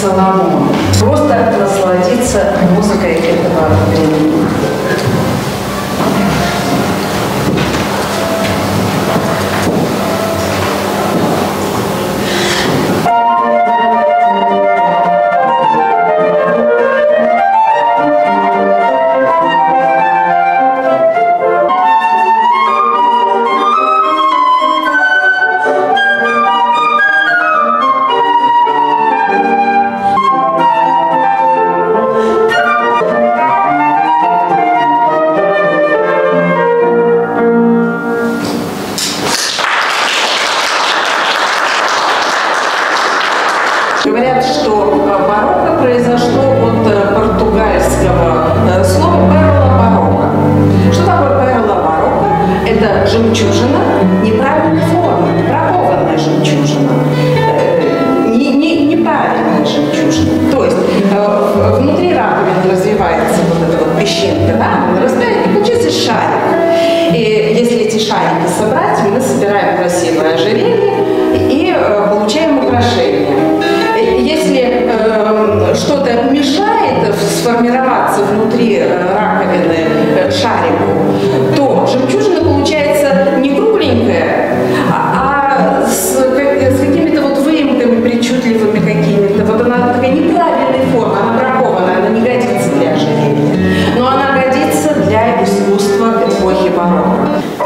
Соломон. Просто насладиться музыкой этого что барокко произошло от э, португальского э, слова «перла барокко». Что такое перла барокко? Это жемчужина неправильной формы, бракованная жемчужина. Э, не- не- Неправильная жемчужина. То есть внутри раковины развивается вот эта вот песчинка, да, она нарастает, и получается шарик. И если эти шарики собрать, мы собираем красивое ожерелье и получаем украшение. искусства эпохи барокко.